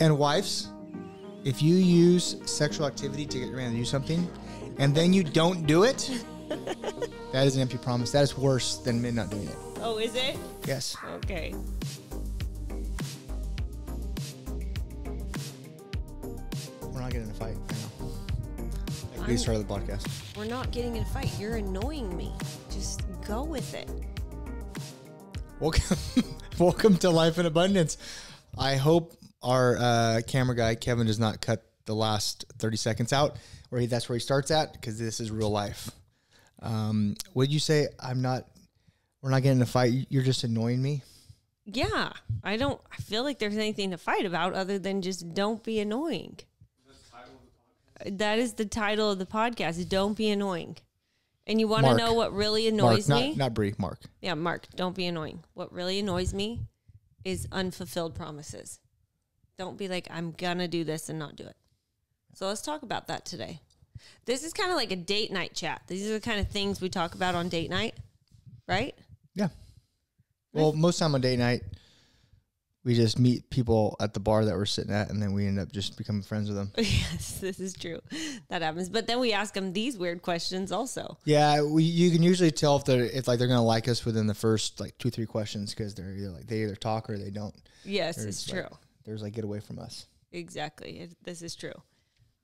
And wives, if you use sexual activity to get your man to do something, and then you don't do it, that is an empty promise. That is worse than men not doing it. Oh, is it? Yes. Okay. We're not getting in a fight. I know. Like we I'm- started the podcast. We're not getting in a fight. You're annoying me. Just go with it. Welcome, welcome to Life in Abundance. I hope our uh, camera guy Kevin does not cut the last thirty seconds out, where he, that's where he starts at, because this is real life. Um, what did you say? I'm not. We're not getting in a fight. You're just annoying me. Yeah. I don't I feel like there's anything to fight about other than just don't be annoying. That is the title of the podcast. Don't be annoying. And you want to know what really Mark, annoys not me? not Bree. Mark. Yeah, Mark, don't be annoying. What really annoys me is unfulfilled promises. Don't be like, I'm going to do this and not do it. So let's talk about that today. This is kind of like a date night chat. These are the kind of things we talk about on date night, right? Yeah. Well, most time on date night, we just meet people at the bar that we're sitting at, and then we end up just becoming friends with them. yes, this is true. That happens. But then we ask them these weird questions also. Yeah, we, you can usually tell if they're if like they're gonna like us within the first like two three questions because they're either like they either talk or they don't. Yes, it's like- true. There's like get away from us. Exactly. It, this is true.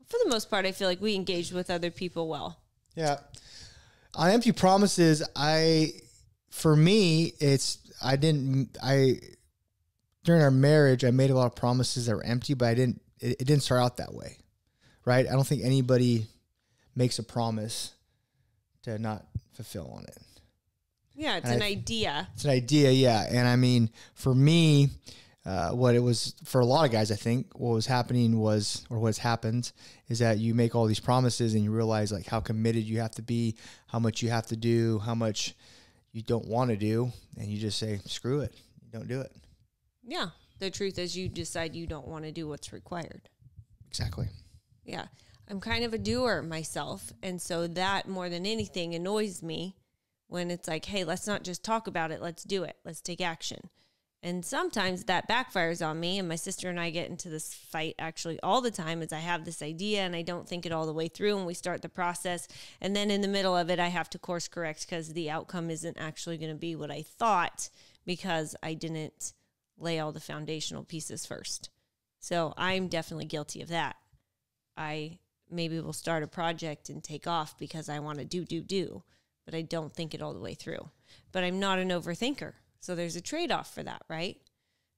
For the most part, I feel like we engage with other people well. Yeah. On empty promises, I for me, it's I didn't I during our marriage I made a lot of promises that were empty, but I didn't it, it didn't start out that way. Right? I don't think anybody makes a promise to not fulfill on it. Yeah, it's And an I- idea. It's an idea, yeah. And I mean, for me, uh, what it was for a lot of guys, I think what was happening was, or what's happened, is that you make all these promises and you realize like how committed you have to be, how much you have to do, how much you don't want to do, and you just say, screw it, don't do it. Yeah. The truth is, you decide you don't want to do what's required. Exactly. Yeah. I'm kind of a doer myself. And so that more than anything annoys me when it's like, hey, let's not just talk about it. Let's do it. Let's take action. And sometimes that backfires on me. And my sister and I get into this fight actually all the time as I have this idea and I don't think it all the way through. And we start the process. And then in the middle of it, I have to course correct because the outcome isn't actually going to be what I thought because I didn't lay all the foundational pieces first. So I'm definitely guilty of that. I maybe will start a project and take off because I want to do, do, do, but I don't think it all the way through. But I'm not an overthinker. So there's a trade off for that, right?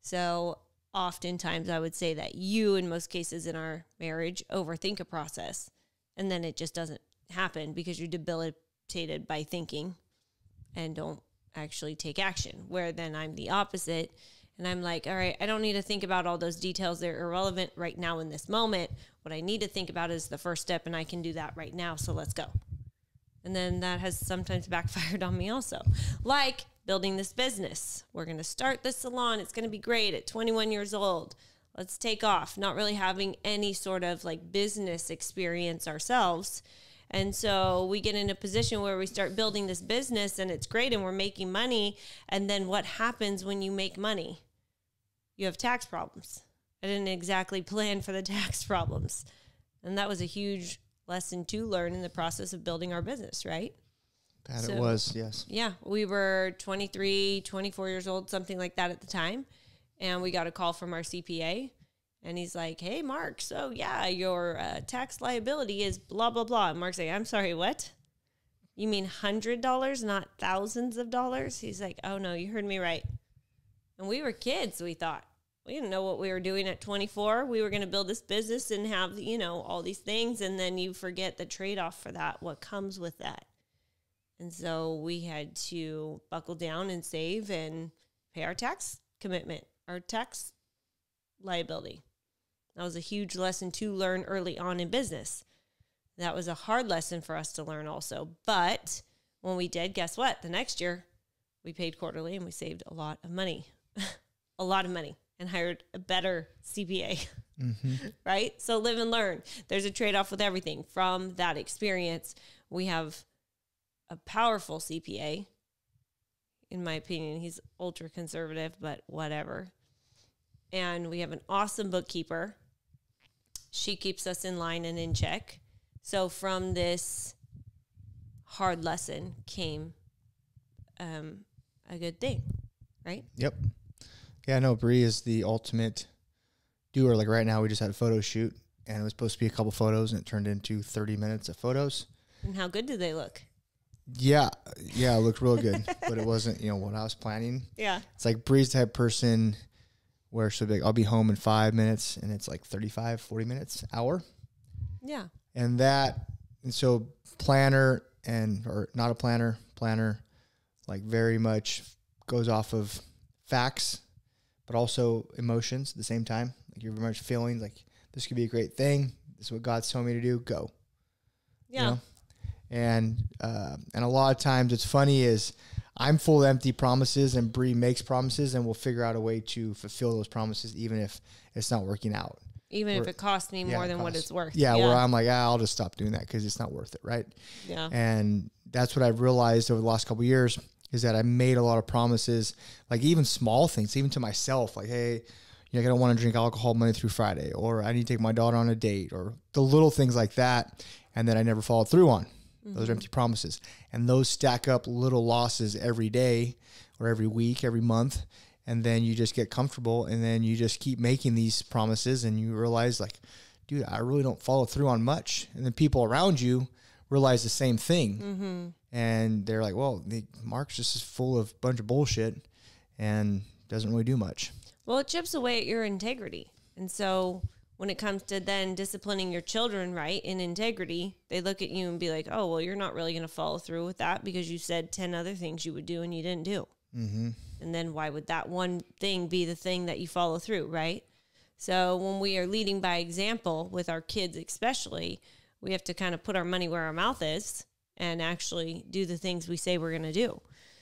So oftentimes I would say that you, in most cases in our marriage, overthink a process and then it just doesn't happen because you're debilitated by thinking and don't actually take action. Where then I'm the opposite. And I'm like, all right, I don't need to think about all those details. They're irrelevant right now in this moment. What I need to think about is the first step, and I can do that right now. So let's go. And then that has sometimes backfired on me also. Like building this business. We're going to start this salon. It's going to be great at 21 years old. Let's take off, not really having any sort of like business experience ourselves. And so we get in a position where we start building this business and it's great and we're making money. And then what happens when you make money? You have tax problems. I didn't exactly plan for the tax problems. And that was a huge lesson to learn in the process of building our business, right? That So- it was, yes. Yeah, we were 23, 24 years old, something like that at the time. And we got a call from our CPA. And he's like, hey, Mark, so yeah, your uh, tax liability is blah, blah, blah. And Mark's like, I'm sorry, what? You mean $100, not thousands of dollars? He's like, oh, no, you heard me right. And we were kids, we thought. We didn't know what we were doing at 24. We were going to build this business and have, you know, all these things. And then you forget the trade off for that, what comes with that. And so we had to buckle down and save and pay our tax commitment, our tax liability. That was a huge lesson to learn early on in business. That was a hard lesson for us to learn also. But when we did, guess what? The next year, we paid quarterly and we saved a lot of money, a lot of money, and hired a better CPA. Mm-hmm. right? So live and learn. There's a trade off with everything. From that experience, we have a powerful CPA. In my opinion, he's ultra conservative, but whatever. and we have an awesome bookkeeper. She keeps us in line and in check. So from this hard lesson came um, a good thing, right? Yep. Yeah, no, Bree is the ultimate doer. Like right now, we just had a photo shoot, and it was supposed to be a couple photos, and it turned into 30 minutes of photos. And how good do they look? Yeah, yeah, it looked real good, but it wasn't, you know, what I was planning. Yeah. It's like Bree's type person where she'll be like, I'll be home in five minutes, and it's like 35, 40 minutes, hour. Yeah. And that, and so planner and, or not a planner, planner, like very much goes off of facts, but also emotions at the same time. Like you're very much feeling like this could be a great thing. This is what God's telling me to do. Go. you Yeah. know? And uh, and a lot of times it's funny is I'm full of empty promises and Bree makes promises and we'll figure out a way to fulfill those promises even if it's not working out. Even if it costs me Yeah, more than what it's worth. Yeah, where I'm like, ah, I'll just stop doing that because it's not worth it, right? yeah. And that's what I've realized over the last couple of years is that I made a lot of promises, like even small things, even to myself, like, hey, you know, I don't want to drink alcohol Monday through Friday, or I need to take my daughter on a date, or the little things like that, and that I never followed through on. Those are empty promises, and those stack up little losses every day, or every week, every month, and then you just get comfortable, and then you just keep making these promises, and you realize like, dude, I really don't follow through on much, and then people around you realize the same thing Mm-hmm. and they're like, "Well, the, Mark's just is full of a bunch of bullshit and doesn't really do much." Well, it chips away at your integrity. And so when it comes to then disciplining your children, right, in integrity, they look at you and be like, oh, well, you're not really going to follow through with that because you said 10 other things you would do and you didn't do. Mm-hmm. And then why would that one thing be the thing that you follow through, right? So when we are leading by example with our kids, especially, we have to kind of put our money where our mouth is and actually do the things we say we're going to do.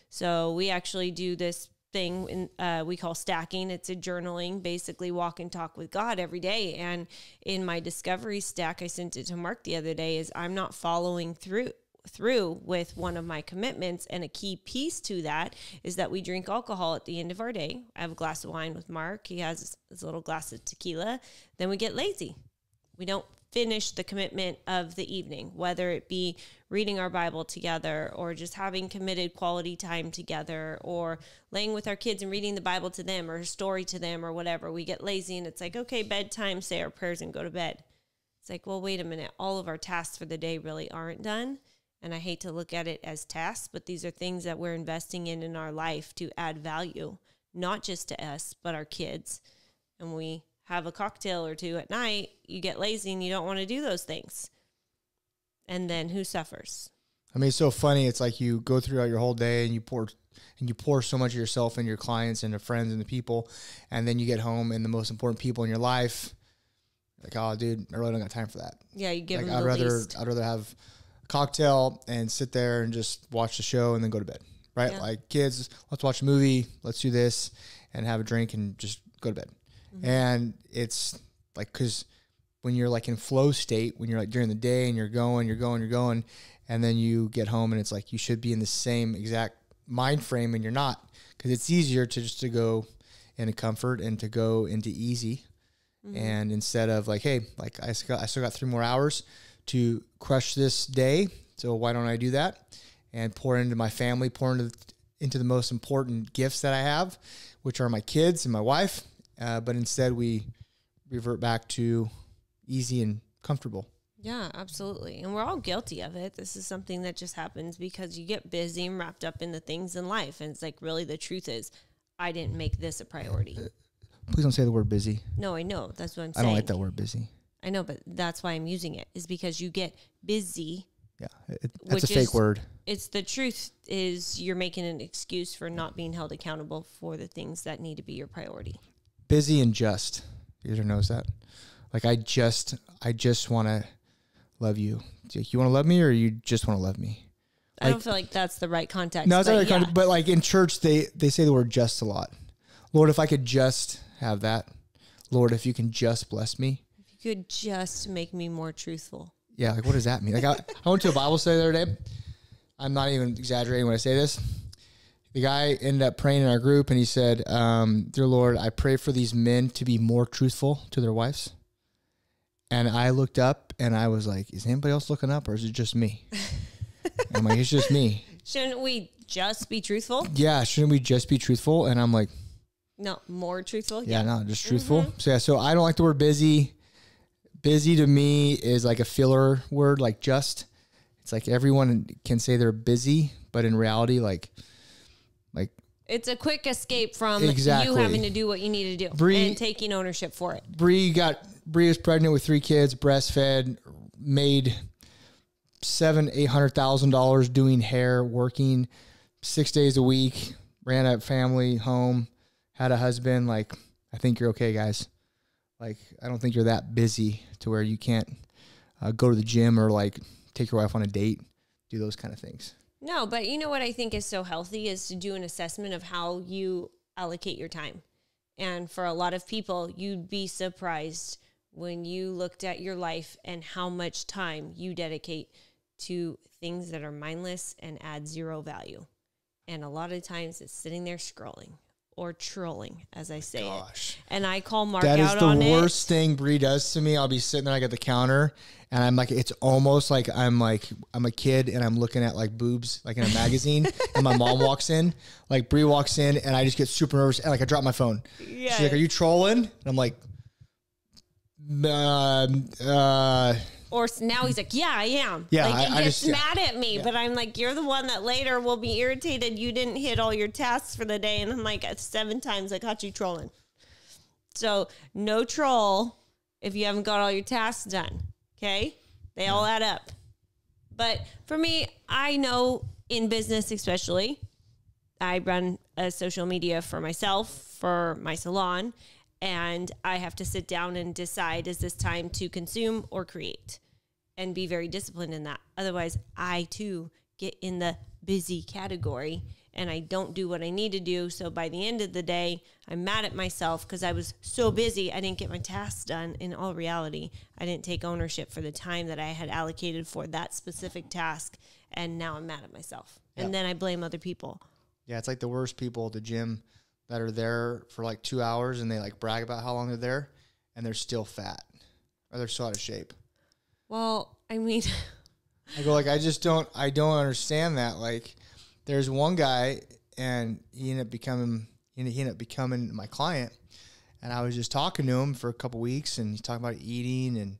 So we actually do this thing in, uh, we call stacking. It's a journaling, basically walk and talk with God every day. And in my discovery stack, I sent it to Mark the other day. Is I'm not following through through with one of my commitments and a key piece to that is that we drink alcohol at the end of our day i have a glass of wine with mark he has his little glass of tequila then we get lazy we don't finish the commitment of the evening, whether it be reading our Bible together or just having committed quality time together or laying with our kids and reading the Bible to them or a story to them or whatever. We get lazy and it's like, okay, bedtime, say our prayers and go to bed. It's like, well, wait a minute. All of our tasks for the day really aren't done. And I hate to look at it as tasks, but these are things that we're investing in in our life to add value, not just to us, but our kids. And we have a cocktail or two at night, you get lazy and you don't want to do those things. And then who suffers? I mean, it's so funny. It's like you go throughout your whole day and you pour and you pour so much of yourself and your clients and the friends and the people, and then you get home and the most important people in your life, like, oh, dude, I really don't got time for that. Yeah, you give like, them I'd the rather least. I'd rather have a cocktail and sit there and just watch the show and then go to bed. Right? Yeah. Like kids, let's watch a movie, let's do this, and have a drink and just go to bed. Mm-hmm. And it's like because when you're like in flow state, when you're like during the day and you're going, you're going, you're going, and then you get home and it's like you should be in the same exact mind frame and you're not because it's easier to just to go into comfort and to go into easy Mm-hmm. and instead of like hey like I still, I still got three more hours to crush this day so why don't i do that and pour into my family pour into into the most important gifts that i have which are my kids and my wife uh, but instead we revert back to easy and comfortable Yeah, absolutely. And we're all guilty of it. This is something that just happens because you get busy and wrapped up in the things in life. And it's like, really, the truth is, I didn't make this a priority. please don't say the word busy No, I know. That's what I'm i saying. don't like that word busy I know, but that's why I'm using it, is because you get busy. yeah it, that's a fake is- word It's the truth is you're making an excuse for not being held accountable for the things that need to be your priority. Busy and just. User knows that. Like I just, I just want to love you. You want to love me, or you just want to love me? I don't feel like that's the right context. No, it's but not kind yeah. of, but like in church, they they say the word just a lot. Lord, if I could just have that. Lord, if you can just bless me. If you could just make me more truthful. Yeah, like what does that mean? Like I, I went to a Bible study the other day. I'm not even exaggerating when I say this. The guy ended up praying in our group and he said, um, Dear Lord, I pray for these men to be more truthful to their wives. And I looked up and I was like, Is anybody else looking up or is it just me? I'm like, It's just me. Shouldn't we just be truthful? Yeah, shouldn't we just be truthful? And I'm like, No, more truthful. Yeah, no, just truthful. So yeah, so I don't like the word busy. Busy to me is like a filler word, like just. It's like everyone can say they're busy, but in reality, like It's a quick escape from Exactly. you having to do what you need to do Bree- and taking ownership for it. Bree got Bree was pregnant with three kids, breastfed, made seven, eight hundred thousand dollars doing hair, working six days a week, ran a family home, had a husband. Like, I think you're okay, guys. Like, I don't think you're that busy to where you can't uh, go to the gym or like take your wife on a date, do those kind of things. No, but you know what I think is so healthy is to do an assessment of how you allocate your time. And for a lot of people, you'd be surprised when you looked at your life and how much time you dedicate to things that are mindless and add zero value. And a lot of times it's sitting there scrolling or trolling, as I say Gosh. it. And I call Mark That is the worst thing Bree does to me. I'll be sitting there like at the counter and I'm like, it's almost like I'm like I'm a kid and I'm looking at like boobs like in a magazine and my mom walks in. Like Bree walks in and I just get super nervous and like I drop my phone. Yeah. She's like, Are you trolling? And I'm like, um, uh, Or now he's like, yeah, I am. Yeah, like, I- he I gets just- yeah. mad at me, Yeah. but I'm like, you're the one that later will be irritated. You didn't hit all your tasks for the day, and I'm like, uh, seven times I caught you trolling. So no troll if you haven't got all your tasks done. Okay, they all add up. But for me, I know in business, especially, I run a social media for myself, for my salon, and I have to sit down and decide is this time to consume or create and be very disciplined in that. Otherwise, I too get in the busy category and I don't do what I need to do. So by the end of the day, I'm mad at myself because I was so busy, I didn't get my tasks done. In all reality, I didn't take ownership for the time that I had allocated for that specific task. And now I'm mad at myself. And then I blame other people. yeah, it's like the worst people at the gym that are there for like two hours and they like brag about how long they're there and they're still fat or they're so out of shape. Well, I mean, I go like I just don't I don't understand that. Like there's one guy and he ended up becoming he ended up becoming my client and I was just talking to him for a couple weeks and he's talking about eating and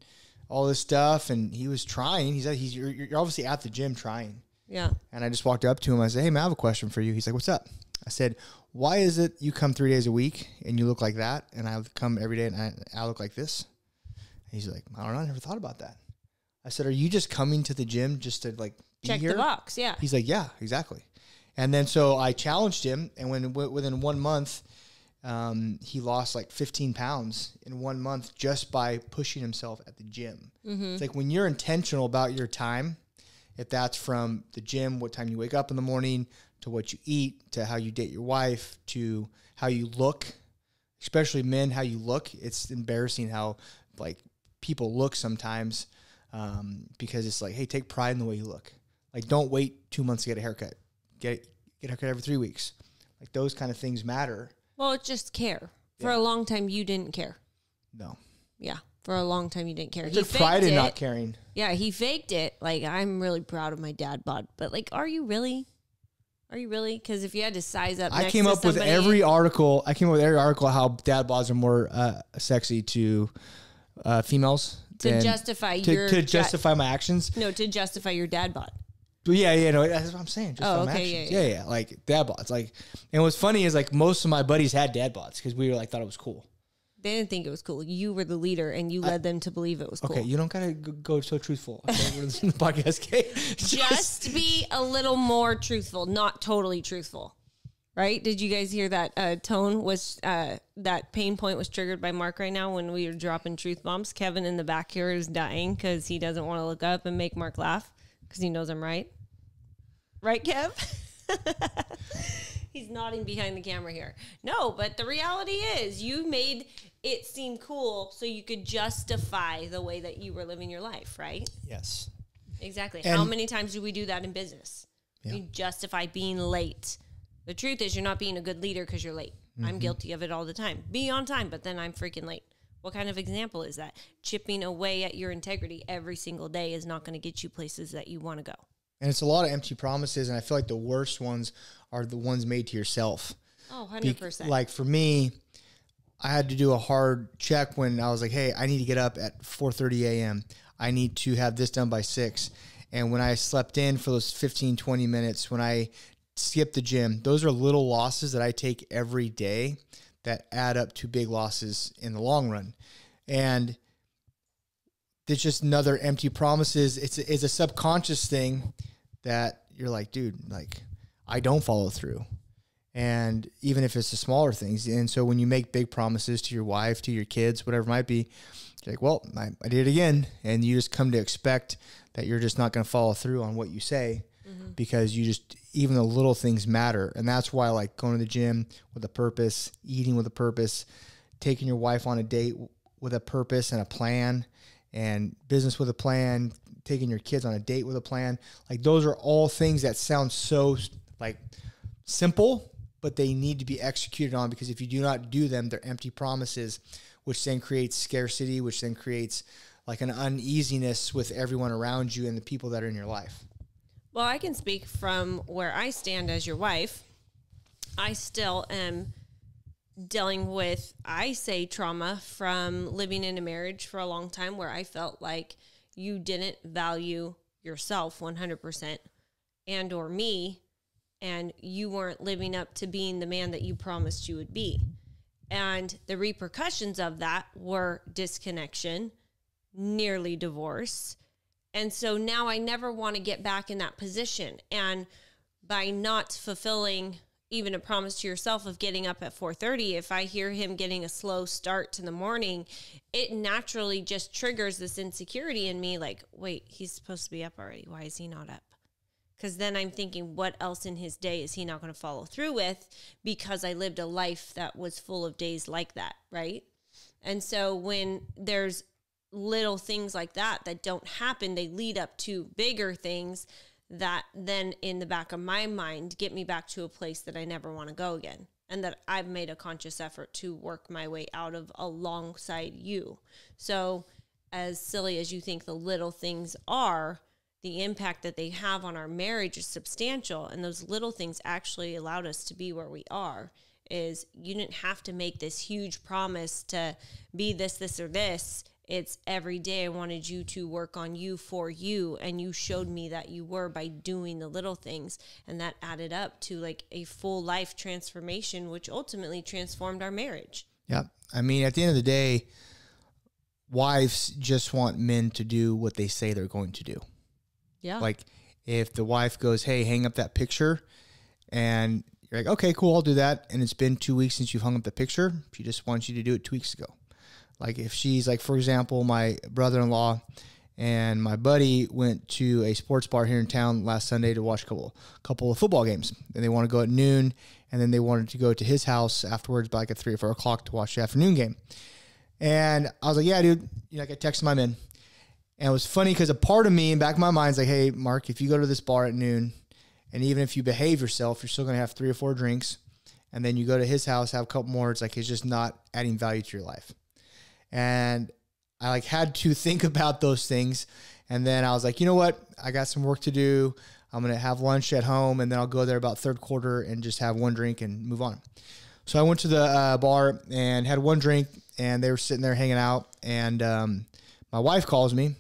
all this stuff and he was trying. He's he's you're, you're obviously at the gym trying. yeah. And I just walked up to him. I said, "Hey man, I have a question for you." He's like, "What's up?" I said, "Why is it you come three days a week and you look like that, and I come every day and I, I look like this?" And he's like, "I don't know. I never thought about that." I said, "Are you just coming to the gym just to like be Check here?" the box. Yeah. He's like, "Yeah, exactly." And then so I challenged him, and when wi- within one month, um, he lost like 15 pounds in one month just by pushing himself at the gym. It's like when you're intentional about your time, if that's from the gym, what time you wake up in the morning, to what you eat, to how you date your wife, to how you look, especially men, how you look. It's embarrassing how like people look sometimes um, because it's like, hey, take pride in the way you look. Like, don't wait two months to get a haircut. Get get a haircut every three weeks. Like those kind of things matter. Well, it's just care. For Yeah. a long time, you didn't care. No, Yeah. For a long time, you didn't care. I He pride in it. not caring. Yeah, he faked it. Like I'm really proud of my dad bod, but like, are you really? Are you really? Because if you had to size up, I came up with every article. I came up with every article how dad bods are more uh, sexy to uh, females to justify to, your to justify my actions. no to justify your dad bod. But yeah, yeah, no, that's what I'm saying. Just Oh, okay, actions. yeah, yeah, yeah, like dad bods. Like, and what's funny is like most of my buddies had dad bods because we were like thought it was cool. They didn't think it was cool. You were the leader, and you led them to believe it was cool. Okay, you don't gotta go, go so truthful. Okay, we're listening to the podcast. Okay, just be a little more truthful, not totally truthful. Right? Did you guys hear that uh, tone was uh, that pain point was triggered by Mark right now when we were dropping truth bombs? Kevin in the back here is dying because he doesn't want to look up and make Mark laugh because he knows I'm right. Right, Kev? He's nodding behind the camera here. No, but the reality is you made it seemed cool so you could justify the way that you were living your life, right? yes, Exactly. How many times do we do that in business? Yeah. We justify being late The truth is, you're not being a good leader because you're late. I'm Mm-hmm. guilty of it all the time. Be on time, but then I'm freaking late. What kind of example is that? Chipping away at your integrity every single day is not going to get you places that you want to go. And it's a lot of empty promises. And I feel like the worst ones are the ones made to yourself. Oh, 100%. like for me, I had to do a hard check when I was like, "Hey, I need to get up at 4:30 a.m. I need to have this done by 6." And when I slept in for those 15 20 minutes, when I skipped the gym, those are little losses that I take every day that add up to big losses in the long run. And it's just another empty promises. It's it's a subconscious thing that you're like, dude, like I don't follow through and even if it's the smaller things. And so when you make big promises to your wife, to your kids, whatever it might be, you're like, well, I, I did it again. And you just come to expect that you're just not going to follow through on what you say mm-hmm. because you just, even the little things matter. And that's why like going to the gym with a purpose, eating with a purpose, taking your wife on a date with a purpose and a plan, and business with a plan, taking your kids on a date with a plan. Like those are all things that sound so like simple, but they need to be executed on because if you do not do them, they're empty promises, which then creates scarcity, which then creates like an uneasiness with everyone around you and the people that are in your life. Well, I can speak from where I stand as your wife. I still am dealing with, I say, trauma from living in a marriage for a long time where I felt like you didn't value yourself 100% and or me and you weren't living up to being the man that you promised you would be. And the repercussions of that were disconnection, nearly divorce. And so now I never want to get back in that position. And by not fulfilling even a promise to yourself of getting up at 4:30, if I hear him getting a slow start to the morning, it naturally just triggers this insecurity in me like, wait, he's supposed to be up already. Why is he not up? Because then I'm thinking, what else in his day is he not going to follow through with? Because I lived a life that was full of days like that, right? And so when there's little things like that that don't happen, they lead up to bigger things that then in the back of my mind get me back to a place that I never want to go again. And that I've made a conscious effort to work my way out of alongside you. So, as silly as you think the little things are, the impact that they have on our marriage is substantial and those little things actually allowed us to be where we are is you didn't have to make this huge promise to be this this or this it's every day i wanted you to work on you for you and you showed me that you were by doing the little things and that added up to like a full life transformation which ultimately transformed our marriage Yeah. I mean, at the end of the day, wives just want men to do what they say they're going to do. Yeah Like if the wife goes, "Hey, hang up that picture," and you're like, "Okay, cool, I'll do that," and it's been two weeks since you've hung up the picture, she just wants you to do it two weeks ago. Like if she's like, for example, my brother-in-law and my buddy went to a sports bar here in town last Sunday to watch a couple couple of football games, and they want to go at noon, and then they wanted to go to his house afterwards by like at three or four o'clock to watch the afternoon game. And I was like, "Yeah, dude," you know, like I texted my men. And it was funny because a part of me in back of my mind is like, hey, Mark, if you go to this bar at noon, and even if you behave yourself, you're still going to have three or four drinks. And then you go to his house, have a couple more. It's like it's just not adding value to your life. And I like had to think about those things. And then I was like, you know what? I got some work to do. I'm going to have lunch at home and then I'll go there about third quarter and just have one drink and move on. So I went to the uh, bar and had one drink and they were sitting there hanging out. And um, my wife calls me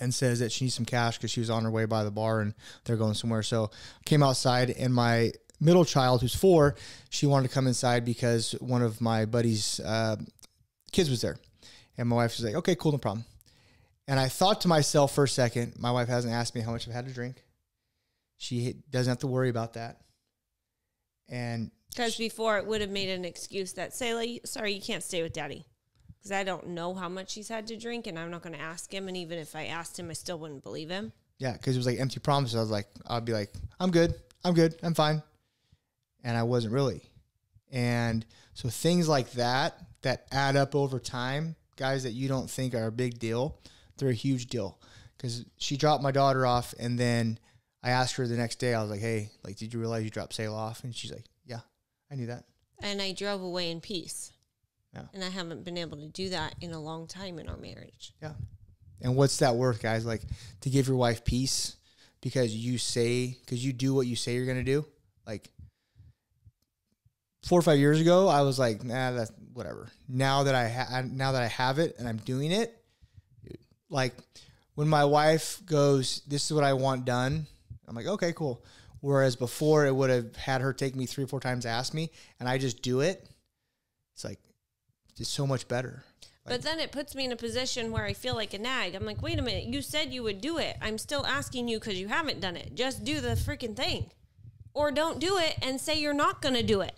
and says that she needs some cash because she was on her way by the bar and they're going somewhere. So came outside and my middle child, who's four, she wanted to come inside because one of my buddy's uh, kids was there. And my wife was like, okay, cool, no problem. And I thought to myself for a second, my wife hasn't asked me how much I've had to drink. She doesn't have to worry about that. And because before it would have made an excuse that say like sorry you can't stay with daddy because i don't know how much he's had to drink and i'm not going to ask him and even if i asked him i still wouldn't believe him Yeah, because it was like empty promises. I was like, I'd be like, I'm good, I'm good, I'm fine, and I wasn't really. And so things like that that add up over time, guys that you don't think are a big deal, they're a huge deal. Because she dropped my daughter off, and then I asked her the next day. I was like, "Hey, like, did you realize you dropped sail off?" And she's like, "Yeah, I knew that." And I drove away in peace. Yeah. And I haven't been able to do that in a long time in our marriage. Yeah. And what's that worth, guys? Like to give your wife peace because you say because you do what you say you're gonna do. Like four or five years ago, I was like, nah, that's whatever. Now that I ha- now that I have it and I'm doing it, like when my wife goes, "This is what I want done," I'm like, "Okay, cool." Whereas before, it would have had her take me three or four times to ask me, and I just do it. It's like it's so much better. But then it puts me in a position where I feel like a nag. I'm like, wait a minute, you said you would do it. I'm still asking you because you haven't done it. Just do the freaking thing. Or don't do it and say you're not going to do it.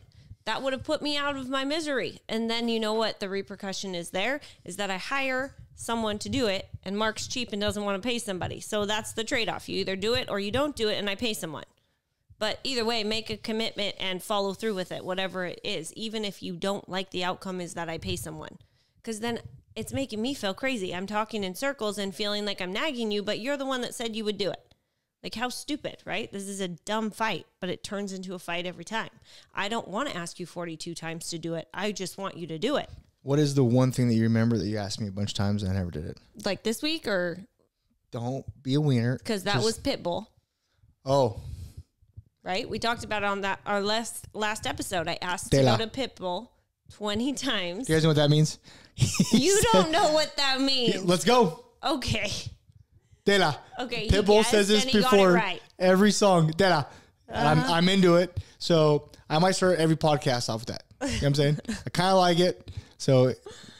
That would have put me out of my misery. And then you know what the repercussion is there is that I hire someone to do it and Mark's cheap and doesn't want to pay somebody. So that's the trade off. You either do it or you don't do it and I pay someone. But either way, make a commitment and follow through with it, whatever it is. Even if you don't like the outcome, is that I pay someone. Because then it's making me feel crazy. I'm talking in circles and feeling like I'm nagging you, but you're the one that said you would do it. Like, how stupid, right? This is a dumb fight, but it turns into a fight every time. I don't want to ask you 42 times to do it. I just want you to do it. What is the one thing that you remember that you asked me a bunch of times and I never did it? Like this week, or Don't be a wiener. because that Just- was Pitbull, oh right? We talked about it on that our last last episode. I asked Tela. to go to Pitbull 20 times. You guys know what that means? You don't know what that means. Let's go. Okay. Dale. Okay, Pitbull guessed says this and he got it before right. Uh-huh. every song. Dale. And I'm, I'm into it. So I might start every podcast off with that. You know what I'm saying? I kind of like it. So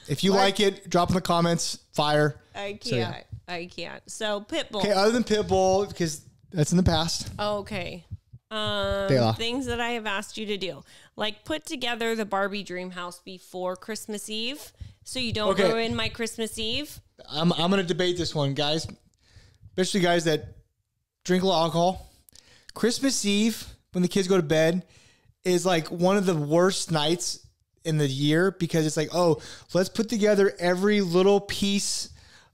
if you like it, drop in the comments. Fire. I can't. So, yeah. I can't. So Pitbull. Okay, other than Pitbull, because that's in the past. Okay. Um, things that I have asked you to do, like put together the Barbie dream house before Christmas Eve, so you don't Okay. ruin my Christmas Eve. I'm, I'm going to debate this one, guys. Especially guys that drink a lot of alcohol. Christmas Eve, when the kids go to bed, is like one of the worst nights in the year because it's like, oh, let's put together every little piece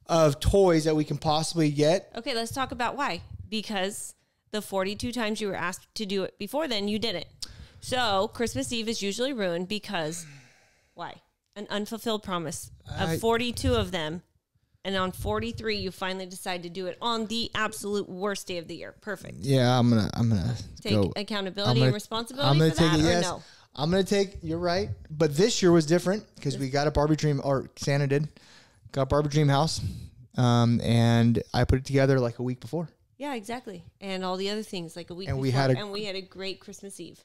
of toys that we can possibly get. Okay, let's talk about why. Because the 42 times you were asked to do it before then, you didn't. So Christmas Eve is usually ruined because why? An unfulfilled promise of I- 42 of them. And on 43, you finally decide to do it on the absolute worst day of the year. Perfect. Yeah, I'm gonna, I'm gonna Take go. accountability I'm gonna- and responsibility I'm gonna for take that, it. or Yes, no? I'm gonna take. You're right, but this year was different because we got a Barbie Dream, or Santa did, got a Barbie Dream house, um, and I put it together like a week before. Yeah, exactly. And all the other things like a week And before. we had a- and we had a great Christmas Eve.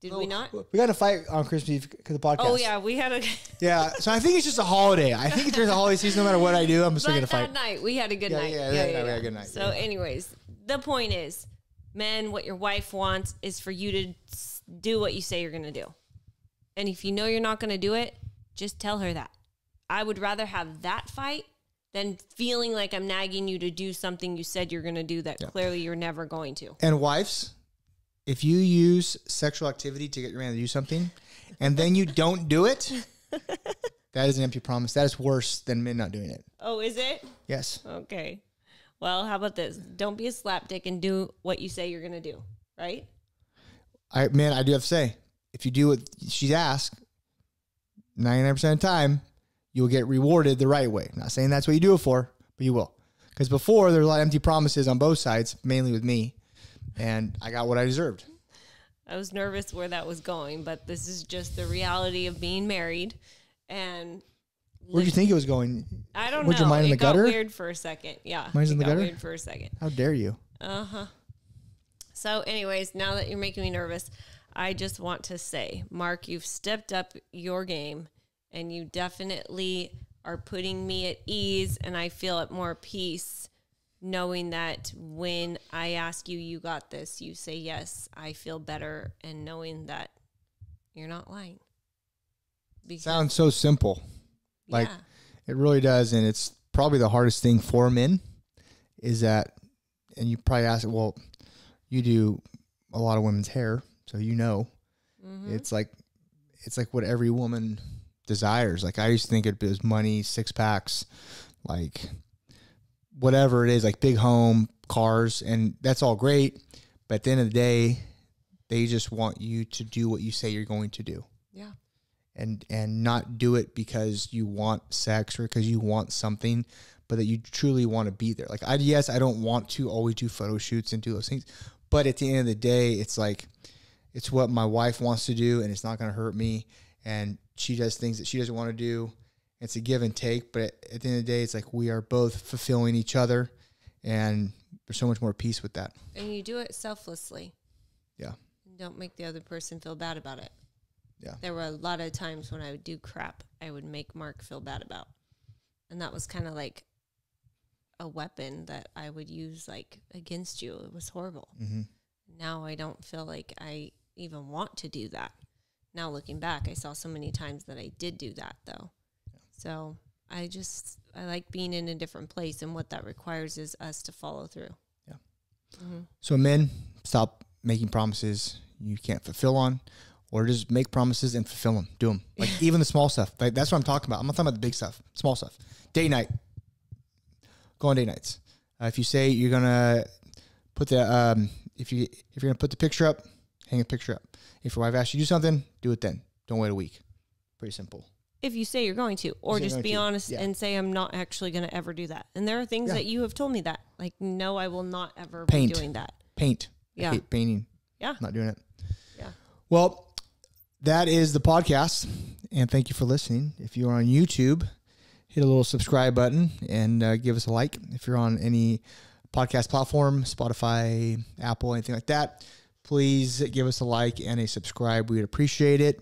Did oh, we not? We got in a fight on Christmas Eve because the podcast. Oh yeah, we had a yeah. So I think it's just a holiday. I think during the holiday season, no matter what I do, I'm still but gonna that fight. night we had a good Yeah, night. yeah, that night we had a good night, So yeah. anyways, the point is, men, what your wife wants is for you to do what you say you're going to do. And if you know you're not going to do it, just tell her that. I would rather have that fight than feeling like I'm nagging you to do something you said you're going to do that clearly you're never going to. And wives, if you use sexual activity to get your man to do something, and then you don't do it, that is an empty promise. That is worse than men not doing it. Oh, is it? Yes. Okay. Well, how about this? Don't be a slapdick and do what you say you're going to do, right? I man, I do have to say, if you do what she's asked, ninety nine percent of the time, you'll get rewarded the right way. Not saying that's what you do it for, but you will. Because before there were a lot of empty promises on both sides, mainly with me, and I got what I deserved. I was nervous where that was going, but this is just the reality of being married. And Where'd you think it was going? I don't Would know. your mind in it the got gutter? weird for a second. Yeah. Mine's in the got gutter? weird for a second. How dare you? Uh huh. So, anyways, now that you're making me nervous, I just want to say, Mark, you've stepped up your game and you definitely are putting me at ease and I feel at more peace knowing that when I ask you, you got this, you say yes, I feel better and knowing that you're not lying. Because, Sounds so simple. like- yeah. It really does, and it's probably the hardest thing for men. Is that, and you probably ask, well, you do a lot of women's hair, so you know, Mm-hmm. it's like, it's like what every woman desires. Like I used to think it was money, six packs, like whatever it is, like big home, cars, and that's all great. But at the end of the day, they just want you to do what you say you're going to do Yeah. and and not do it because you want sex or because you want something, but that you truly want to be there. Like I yes, I don't want to always do photo shoots and do those things, but at the end of the day, it's like it's what my wife wants to do, and it's not going to hurt me. And she does things that she doesn't want to do. It's a give and take, but at, at the end of the day, it's like we are both fulfilling each other, and there's so much more peace with that. And you do it selflessly. Yeah. And don't make the other person feel bad about it. Yeah. There were a lot of times when I would do crap I would make Mark feel bad about. And that was kind of like a weapon that I would use like against you. It was horrible. Mm-hmm. Now I don't feel like I even want to do that. Now looking back, I saw so many times that I did do that though. So I just I like being in a different place and what that requires is us to follow through. Yeah. hmm So men, stop making promises you can't fulfill on, or just make promises and fulfill them. Do them. Like even the small stuff. Like that's what I'm talking about. I'm not talking about the big stuff. Small stuff. Date night. Go on day nights. Uh, if you say you're gonna put the um, if you if you're gonna put the picture up, hang a picture up. If your wife asks you to do something, do it then. Don't wait a week. Pretty simple. If you say you're going to, or just be to, honest yeah. and say I'm not actually going to ever do that. And there are things Yeah. that you have told me that, like, no, I will not ever Paint. be doing that. Paint. I Yeah. hate painting. Yeah. Not doing it. Yeah. Well, that is the podcast. And thank you for listening. If you're on YouTube, hit a little subscribe button and uh, give us a like. If you're on any podcast platform, Spotify, Apple, anything like that, please give us a like and a subscribe. We'd appreciate it.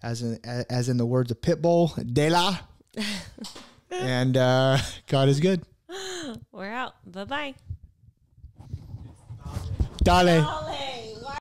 As in, as in the words of Pitbull, Dale. and uh, God is good. We're out. Bye bye. Dale. Ollie.